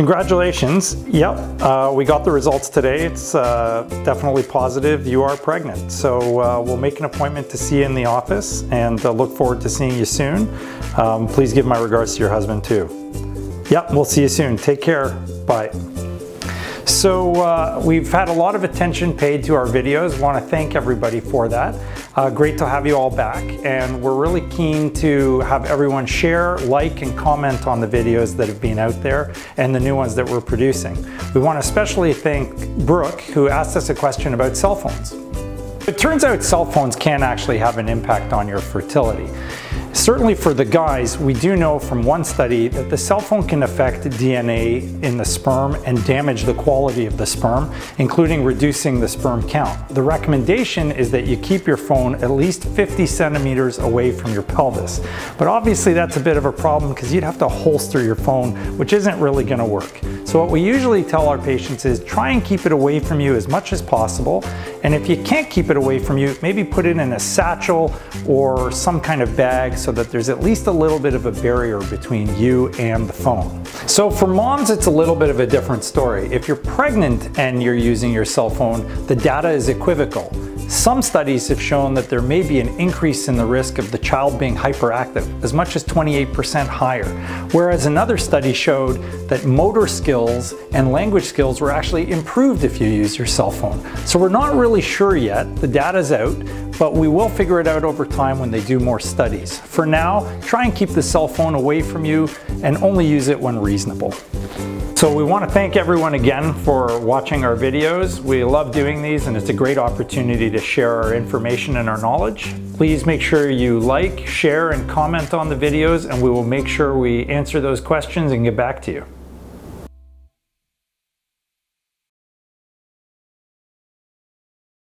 Congratulations. Yep, uh, we got the results today. It's uh, definitely positive. You are pregnant. So uh, we'll make an appointment to see you in the office and uh, look forward to seeing you soon. Um, please give my regards to your husband too. Yep, we'll see you soon. Take care. Bye. So uh, we've had a lot of attention paid to our videos. Want to thank everybody for that. Uh, great to have you all back and we're really keen to have everyone share, like and comment on the videos that have been out there and the new ones that we're producing. We want to especially thank Brooke who asked us a question about cell phones. It turns out cell phones can actually have an impact on your fertility. Certainly for the guys, we do know from one study that the cell phone can affect DNA in the sperm and damage the quality of the sperm, including reducing the sperm count. The recommendation is that you keep your phone at least 50 centimeters away from your pelvis. But obviously that's a bit of a problem because you'd have to holster your phone, which isn't really gonna work. So what we usually tell our patients is try and keep it away from you as much as possible. And if you can't keep it away from you, maybe put it in a satchel or some kind of bag so that there's at least a little bit of a barrier between you and the phone. So for moms, it's a little bit of a different story. If you're pregnant and you're using your cell phone, the data is equivocal. Some studies have shown that there may be an increase in the risk of the child being hyperactive, as much as 28% higher. Whereas another study showed that motor skills and language skills were actually improved if you use your cell phone. So we're not really sure yet, the data's out, but we will figure it out over time when they do more studies. For now, try and keep the cell phone away from you and only use it when reasonable. So we want to thank everyone again for watching our videos. We love doing these and it's a great opportunity to share our information and our knowledge. Please make sure you like, share, and comment on the videos and we will make sure we answer those questions and get back to you.